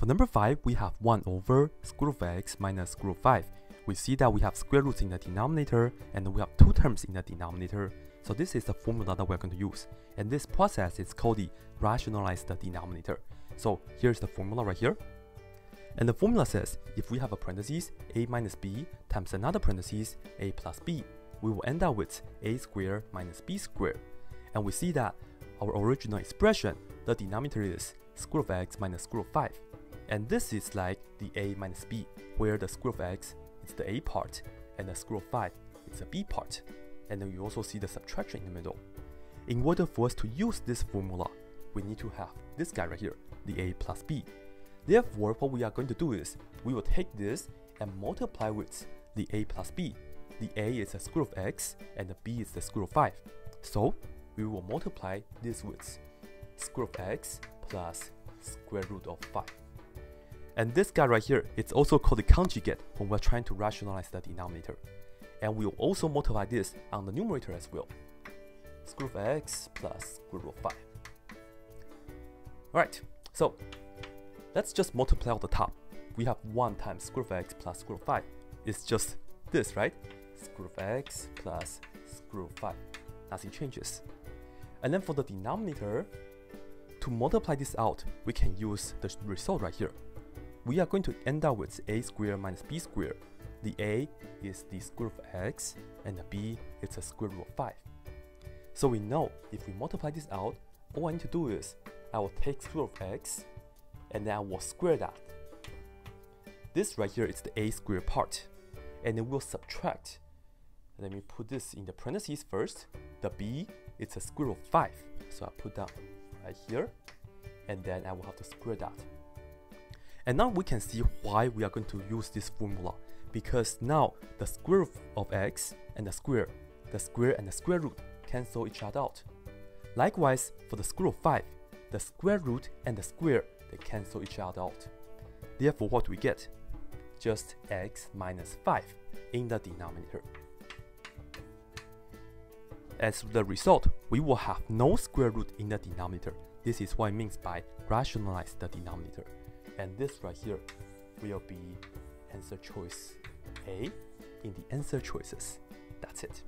For number 5, we have 1 over square root of x minus square of 5. We see that we have square roots in the denominator and we have two terms in the denominator. So this is the formula that we're going to use. And this process is called the rationalize the denominator. So here's the formula right here. And the formula says if we have a parentheses a minus b times another parentheses a plus b, we will end up with a squared minus b squared. And we see that our original expression, the denominator is square of x minus square of 5. And this is like the a minus b, where the square of x is the a part and the square of 5 is the b part. And then you also see the subtraction in the middle. In order for us to use this formula, we need to have this guy right here, the a plus b. Therefore, what we are going to do is, we will take this and multiply with the a plus b. The a is the square of x and the b is the square of 5. So, we will multiply this with square of x plus square root of 5. And this guy right here, it's also called the conjugate when we're trying to rationalize the denominator. And we'll also multiply this on the numerator as well. Square root of x plus square root of 5. Alright, so let's just multiply out the top. We have 1 times square root of x plus square root of 5. It's just this, right? Square root of x plus square root of 5. Nothing changes. And then for the denominator, to multiply this out, we can use the result right here. We are going to end up with a squared minus b squared. The a is the square root of x, and the b is the square root of 5. So we know if we multiply this out, all I need to do is I will take square root of x, and then I will square that. This right here is the a squared part, and then we'll subtract. Let me put this in the parentheses first. The b is the square root of 5, so I put that right here, and then I will have to square that. And now we can see why we are going to use this formula, because now the square root of x and the square, the square and the square root cancel each other out. Likewise, for the square root of 5, the square root and the square, they cancel each other out. Therefore, what do we get? Just x minus 5 in the denominator. As the result, we will have no square root in the denominator. This is what it means by rationalize the denominator. And this right here will be answer choice A in the answer choices. That's it.